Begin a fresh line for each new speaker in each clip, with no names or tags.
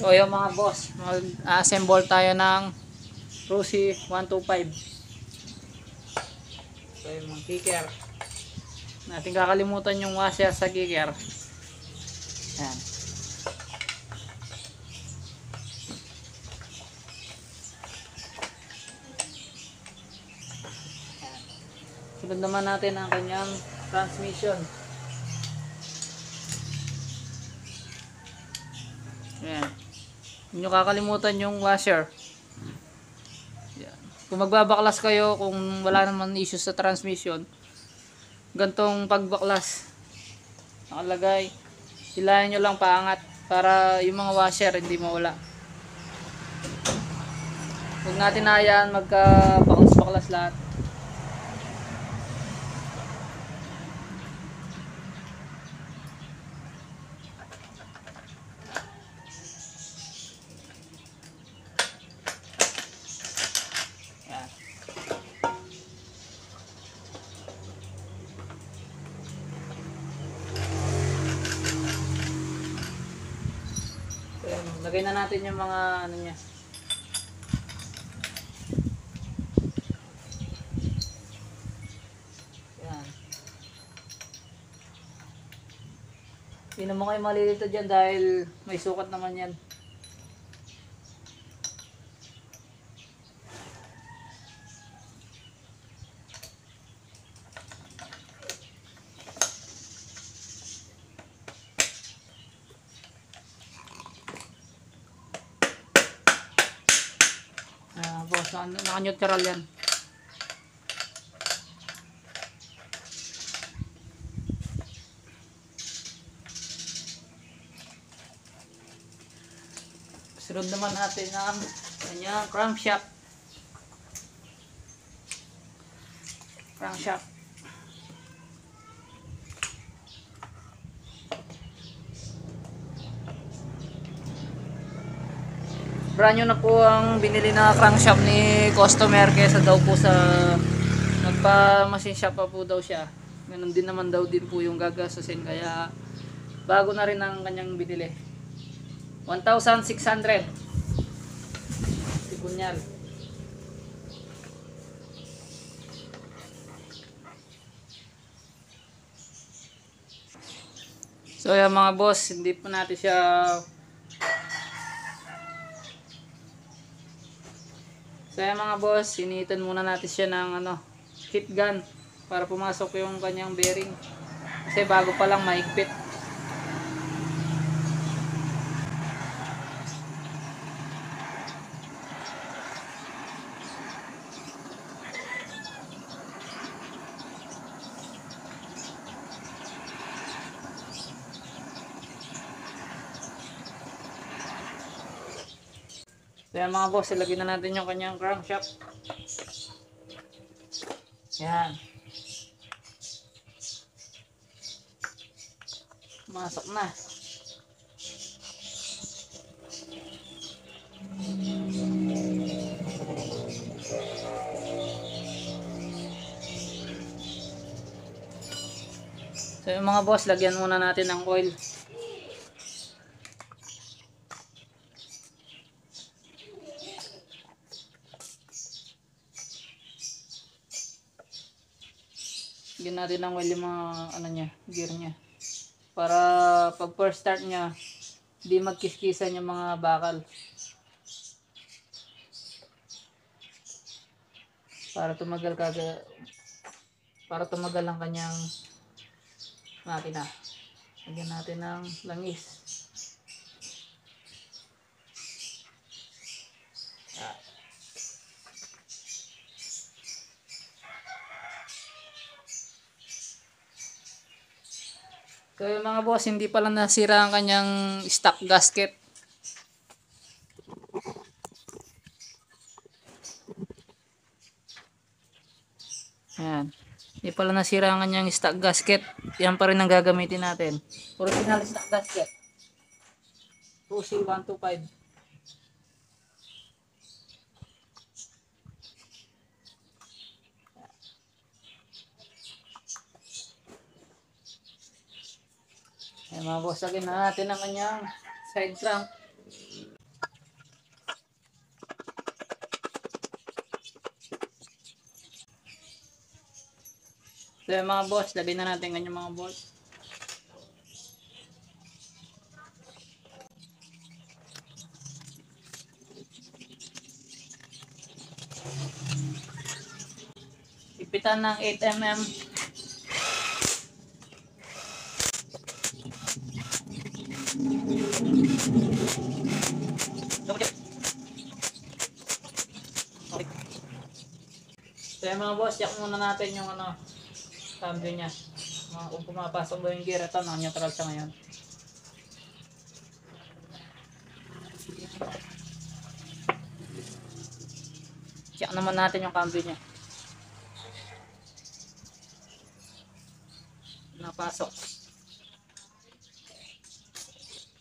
So yung mga boss, mag-assemble tayo ng Rusi 125. So yung mga kicker. Natin kakalimutan yung washer sa kicker. Yan. Yan. Sunod naman natin ang kanyang transmission. Ayan. Hindi nyo kakalimutan yung washer. Ayan. Kung magbabaklas kayo, kung wala naman issues sa transmission, gantong pagbaklas, nakalagay, hilayan nyo lang paangat para yung mga washer hindi mawala. Huwag natin hayaan magka-baklas-baklas lahat. Natin yung mga ano niya. Ayan. Hindi naman kayo malilito dyan dahil may sukat naman yan. Naka-neutral yan. Sunod naman natin ang kanyang crankshaft. Crankshaft. Brand na po ang binili na crankshaft ni customer kesa daw po sa nagpa-machine shop pa po daw siya. Ganun din naman daw din po yung gagastusin kaya bago na rin ang kanyang binili. 1,600. Si Kunyal. So yan mga boss, hindi po natin siya Yan mga boss, sinitan muna natin siya ng ano, heat gun para pumasok yung kanyang bearing. Kasi bago pa lang maigpit. So yan mga boss, ilagay na natin yung kanyang crankshaft. Yan. Masok na. So yung mga boss, lagyan muna natin ng oil. Lagyan natin ng oil yung mga ano niya, gear niya. Para pag first start niya, hindi magkiskisan yung mga bakal. Para tumagal kaga para tumagal ang kanyang makina. Lagyan natin ng langis. So mga boss, hindi pala nasira ang kanyang stock gasket. Ayan. Hindi pala nasira ang kanyang stock gasket. Yan pa rin ang gagamitin natin. Original stock gasket. 2C125. Ayan mga lagyan na natin ang kanyang side crank. So yung mga boss, lagay na natin ganyan mga boss. Ipitan ng 8mm. Yung mga boss, check muna natin yung ano, cambio niya. Kung pumapasok ba yung gear, ito naka-neutral siya ngayon. Check naman natin yung cambio niya. Napasok.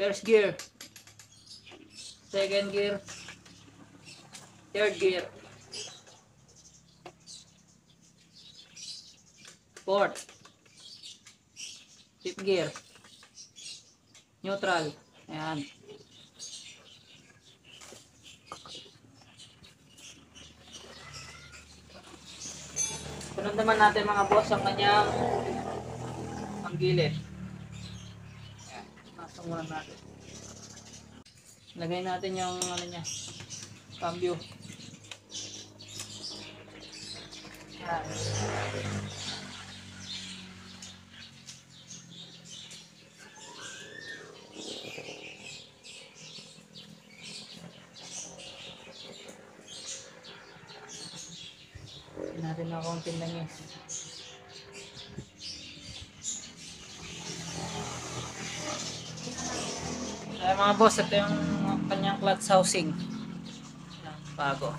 First gear. Second gear. Third gear. Fourth. Fifth gear. Neutral. Ayan. Sunod natin mga boss ang kanyang ang gilid. Ayan. Pasok muna natin. Lagay natin yung ano niya. Cambio. Ayan. Lagyan natin ng konting langis. Kaya mga boss, ito yung kanyang clutch housing. Yan, bago.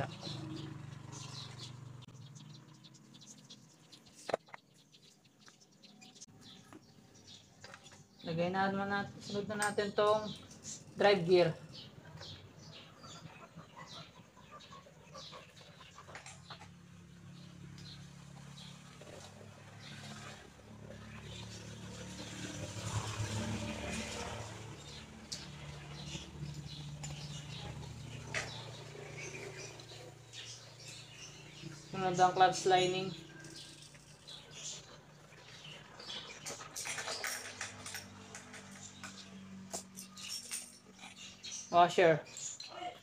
Lang. Lagay na naman natin, sunod na natin tong drive gear. Sunod ang clutch lining. Washer.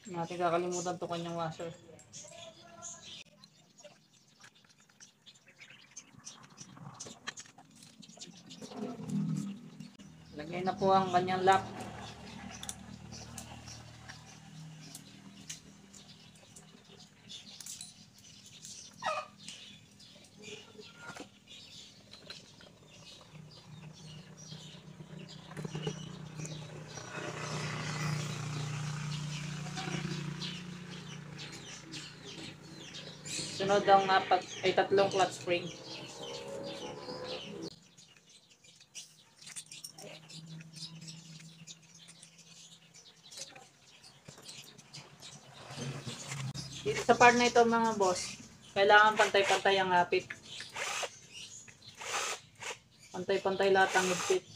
Natin kakalimutan to kanyang washer. Lagay na po ang kanyang lock. Sunod ang apat ay tatlong clutch spring. Dito sa part na ito mga boss, kailangan pantay-pantay ang hapit. Pantay-pantay lahat ang higpit.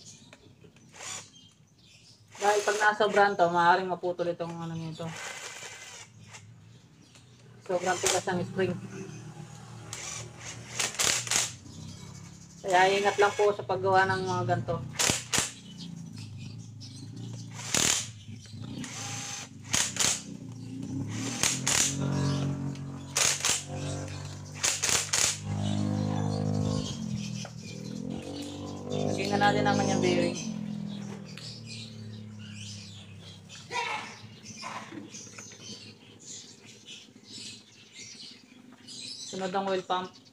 Dahil pag nasobran to, maaaring maputol itong ano nito. Sobrang tigas ng spring. Kaya ingat lang po sa paggawa ng mga ganito. Na natin naman yung bearing. Sunod ang oil pump.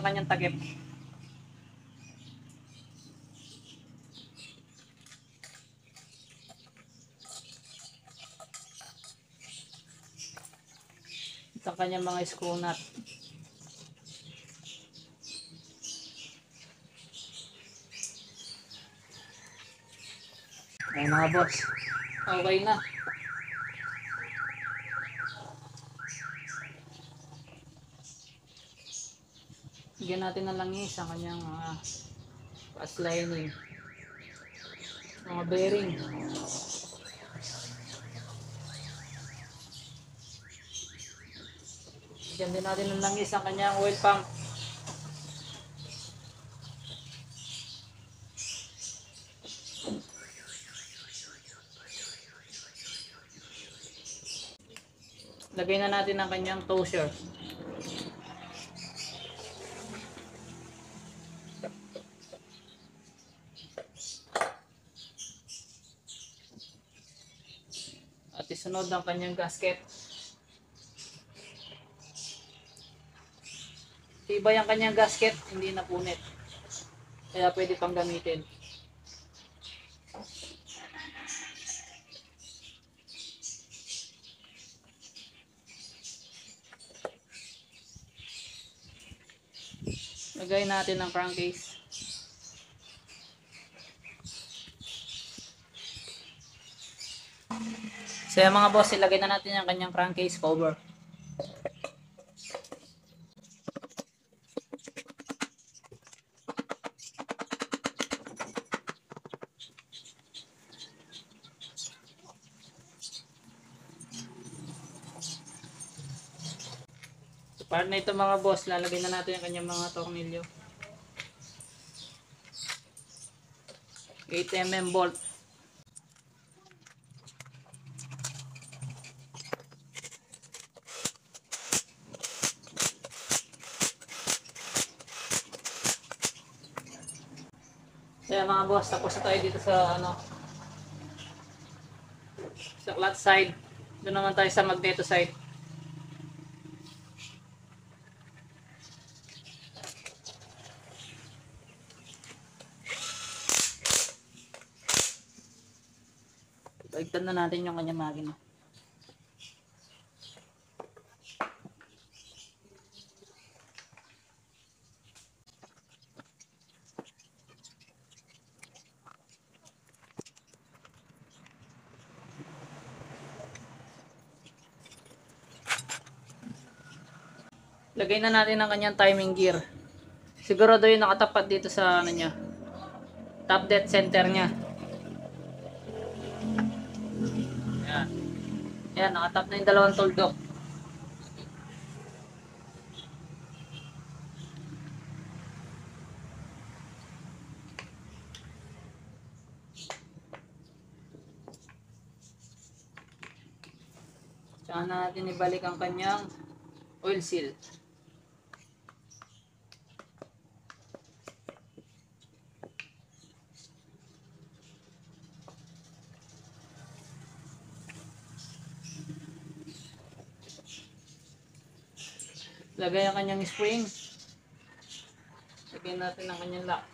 Ang kanyang takip. kanyang mga screw nut. Ayan mga boss. Okay na. Bigyan natin ng langis ang kanyang mga pass lining. Mga bearing. Bigyan din natin ng langis ang kanyang oil pump. Lagay na natin ang kanyang tosher. At isunod ang kanyang gasket. Tibay ang kanyang gasket, hindi na punit. Kaya pwede pang gamitin. Lagay natin ang crankcase. So yung mga boss, ilagay na natin yung kanyang crankcase cover. Para na ito mga boss, lalagay na natin yung kanyang mga tornilyo. 8mm bolt. Boss, tapos na tayo dito sa ano sa clutch side. Doon naman tayo sa magneto side. Baigtan na natin yung kanyang makina. Lagay na natin ang kanyang timing gear. Sigurado yung nakatapat dito sa ano niya. Top dead center niya. Yan. Yan, nakatap na yung dalawang tuldok. Tsaka na natin ibalik ang kanyang oil seal. Lagay ang kanyang spring. Lagyan natin ang kanyang lock.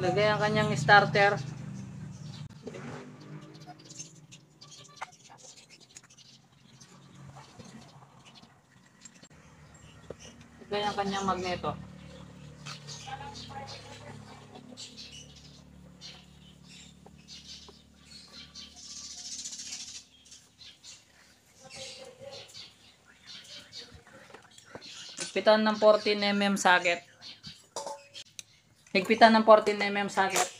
Lagay ang kanyang starter. Lagay ang kanyang magneto. Higpitan ng 14mm socket. Higpitan ng 14mm socket.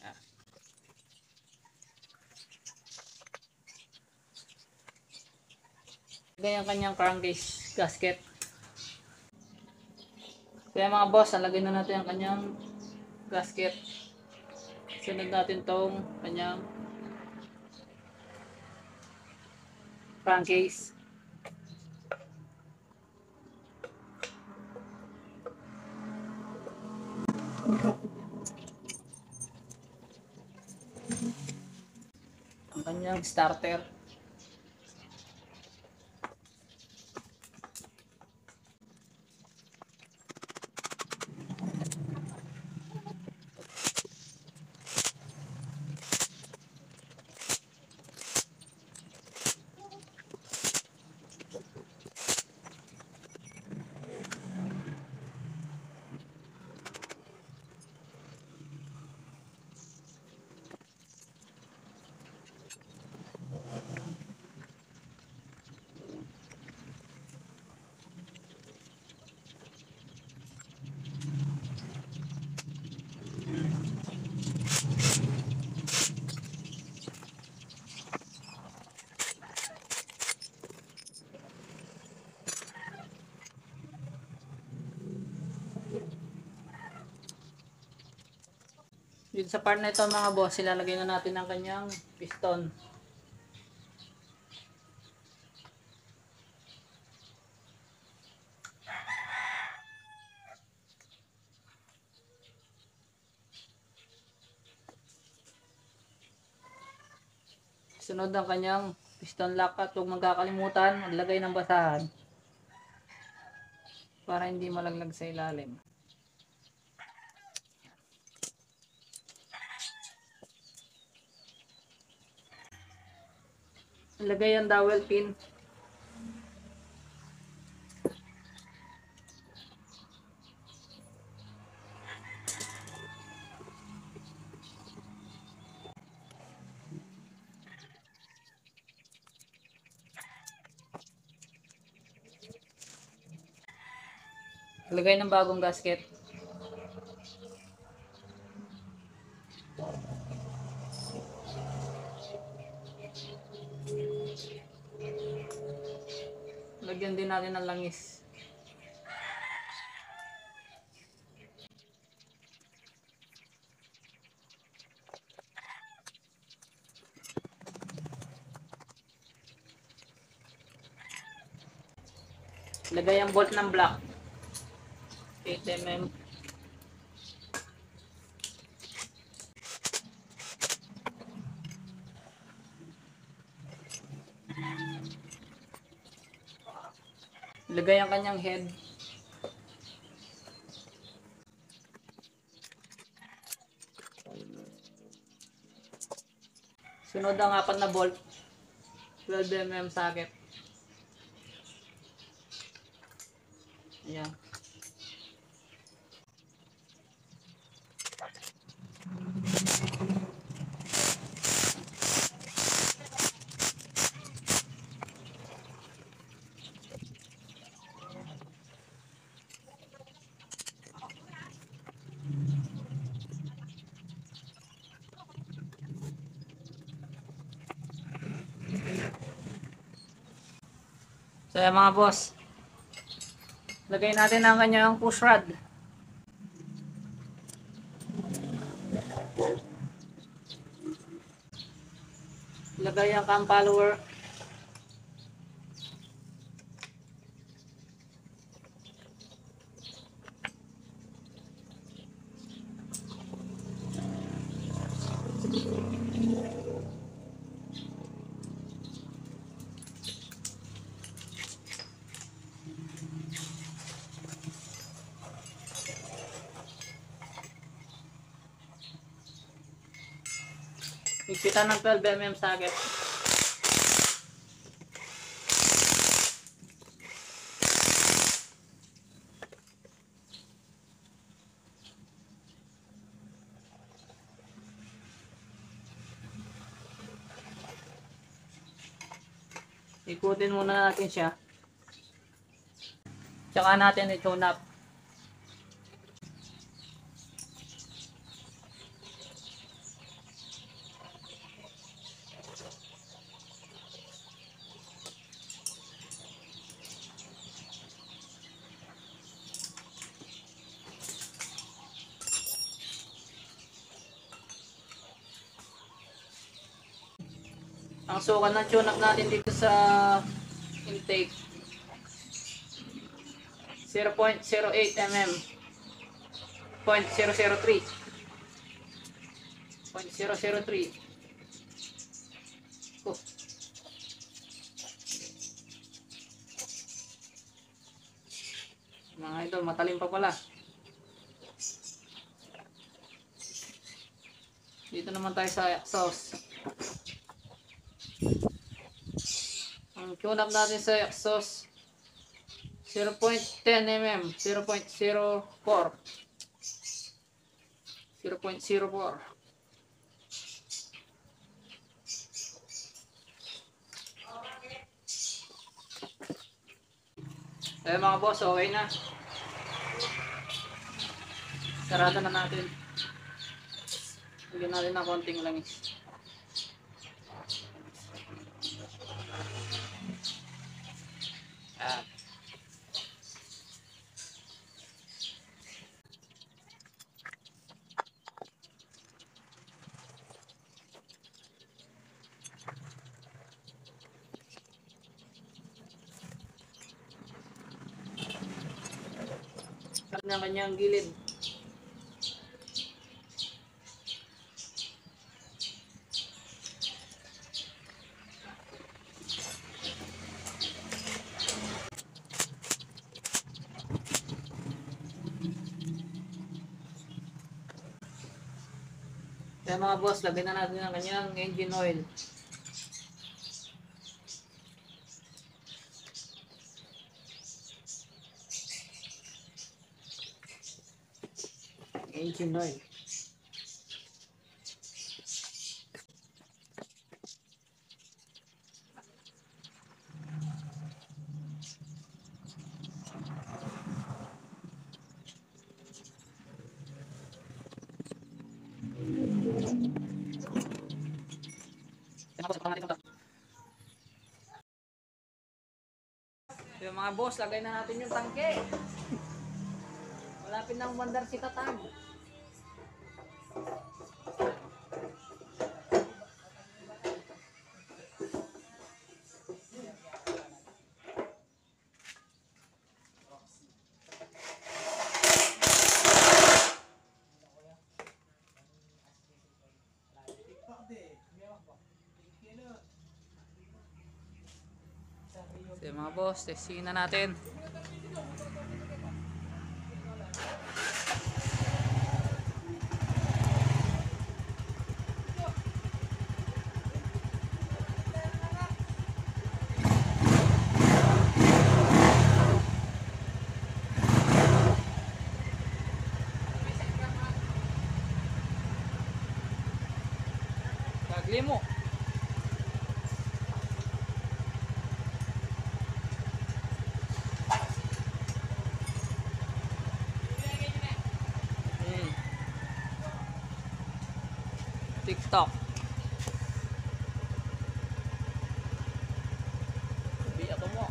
Yan. Lagay ang kanyang crankcase gasket. Kaya mga boss, alagay na natin ang kanyang gasket. Sunod natin tong kanyang crankcase. Ang kanyang starter. Dito sa part na ito mga boss, ilalagay na natin ang kanyang piston. Sunod ang kanyang piston lock at huwag magkakalimutan maglagay ng basahan para hindi malaglag sa ilalim. Ilagay ang dowel pin. Ilagay ng bagong gasket. Natin ng langis. Lagay ang bolt ng black. 8 mm. Lagay ang kanyang head. Sunod ang apat na bolt. 12 mm socket. Ayan. Yan mga boss. Lagay natin ang kanyang push rod. Lagay ang cam follower. Higpitan ng 12 mm socket. Ikutin muna natin siya. Tsaka natin i-tune. Ang sukat ng tune-up natin dito sa intake 0.08 mm 0.003. 0.003. Oh. Mga idol, matalim pa pala. Dito naman tayo sa exhaust. Ang tune up natin sa exhaust 0.10 mm, 0.04. 0.04. Eh mga boss, okay na. Sarado na natin. Lagyan natin ng konting langis. Yan. ng kanyang gilid. Kaya mga boss, lagyan na natin ang kanyang engine oil. Engine oil. Mga boss, lagay na natin yung tangke. Malapit na umandar si Tatag. Mga boss, testingin na natin. TikTok. Sabi ako mo.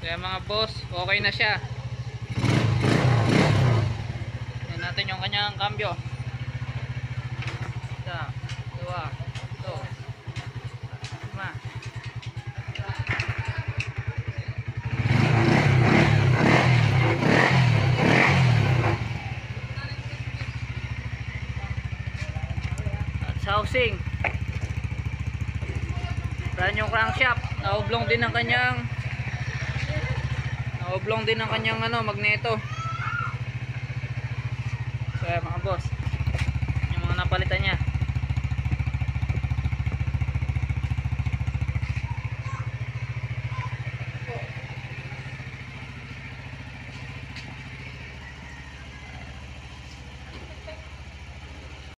Kaya mga boss, okay na siya. Yan natin yung kanyang cambio. Isa, dua, ito, lima. At sa housing. Brand yung crankshaft. Naublong din ang kanyang Naoblong din ang kanyang ano, magneto. Boss. Yung mga napalitan niya.